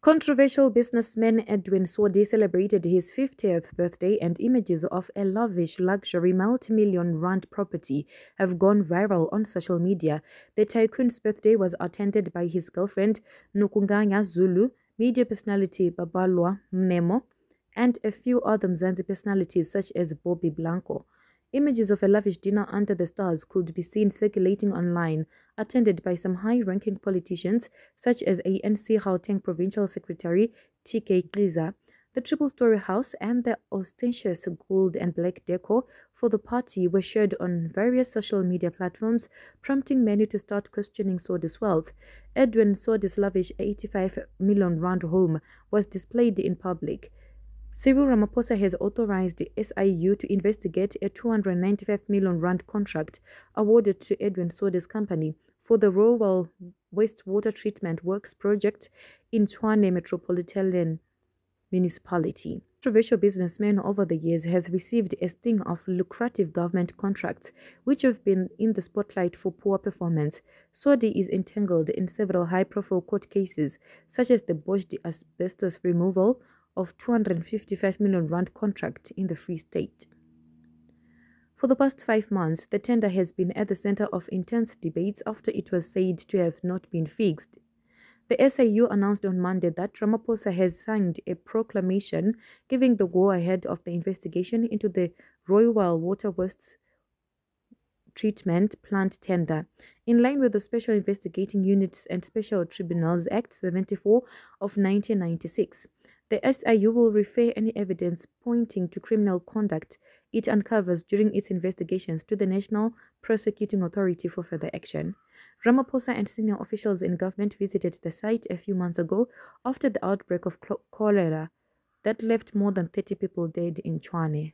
Controversial businessman Edwin Sodi celebrated his 50th birthday and images of a lavish luxury multi-million rand property have gone viral on social media. The tycoon's birthday was attended by his girlfriend Nokunganya Zulu, media personality Babalwa Mneno, and a few other Mzansi personalities such as Bobby Blanco. Images of a lavish dinner under the stars could be seen circulating online, attended by some high-ranking politicians such as ANC Gauteng Provincial Secretary TK Nciza. The triple-story house and the ostentatious gold and black decor for the party were shared on various social media platforms, prompting many to start questioning Sodi's wealth. Edwin Sodi's lavish 85 million rand home was displayed in public. Cyril Ramaphosa has authorized the SIU to investigate a 295 million rand contract awarded to Edwin Sodi's company for the Rooiwal Wastewater Treatment Works project in Tshwane Metropolitan Municipality. Controversial businessman over the years has received a string of lucrative government contracts which have been in the spotlight for poor performance. Sodi is entangled in several high-profile court cases such as the Bosch de asbestos removal of 255 million rand contract in the Free State. For the past five months, the tender has been at the center of intense debates after it was said to have not been fixed. The SIU announced on Monday that Ramaphosa has signed a proclamation giving the go-ahead of the investigation into the Rooiwal Water Waste Treatment Plant tender, in line with the Special Investigating Units and Special Tribunals Act 74 of 1996. The SIU will refer any evidence pointing to criminal conduct it uncovers during its investigations to the National Prosecuting Authority for further action. Ramaphosa and senior officials in government visited the site a few months ago after the outbreak of cholera that left more than 30 people dead in Tshwane.